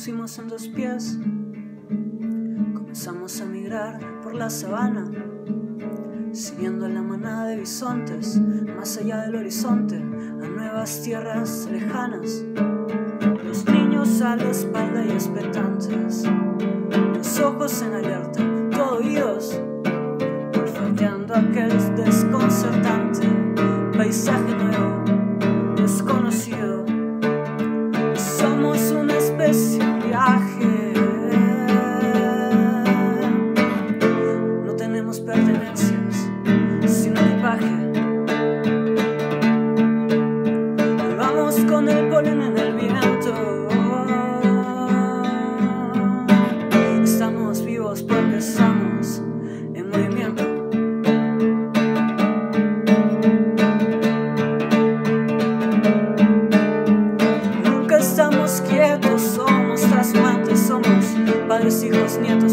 pusimos en dos pies, comenzamos a migrar por la sabana, siguiendo la manada de bisontes, más allá del horizonte, a nuevas tierras lejanas. Los niños a la espalda y expectantes, los ojos en alerta, todo oídos, olfateando aquel desconcertante paisaje nuevo,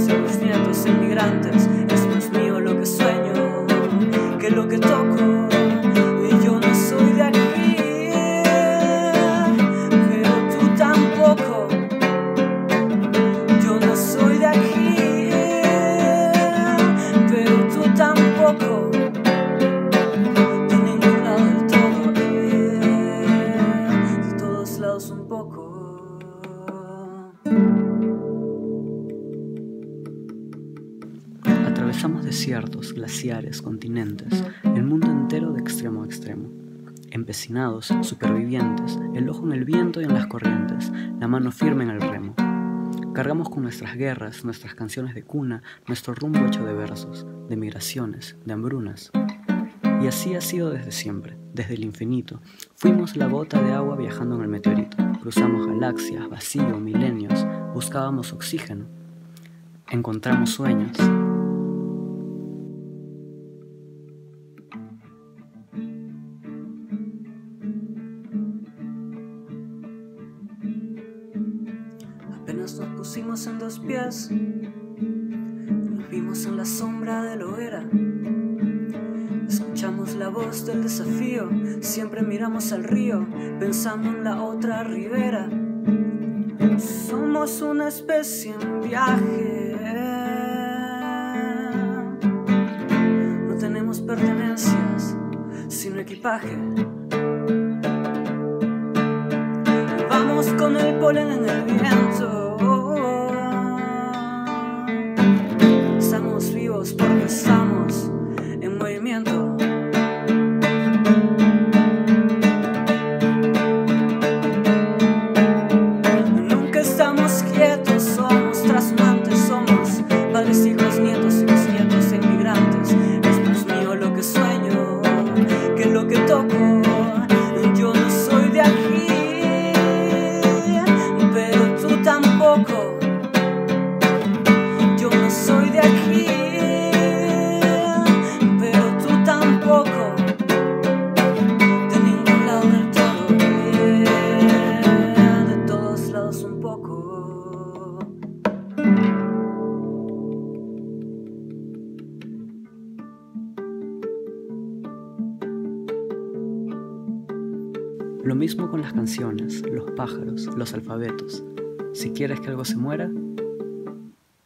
hijos, nietos y Atravesamos desiertos, glaciares, continentes, el mundo entero de extremo a extremo. Empecinados, supervivientes, el ojo en el viento y en las corrientes, la mano firme en el remo. Cargamos con nuestras guerras, nuestras canciones de cuna, nuestro rumbo hecho de versos, de migraciones, de hambrunas. Y así ha sido desde siempre, desde el infinito. Fuimos la gota de agua viajando en el meteorito. Cruzamos galaxias, vacío, milenios. Buscábamos oxígeno. Encontramos sueños. Nos pusimos en dos pies, nos vimos en la sombra de la hoguera. Escuchamos la voz del desafío, siempre miramos al río, pensando en la otra ribera. Somos una especie en viaje. No tenemos pertenencias, sino equipaje. Vamos con el polen en el viento. Lo mismo con las canciones, los pájaros, los alfabetos. Si quieres que algo se muera,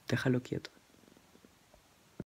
déjalo quieto.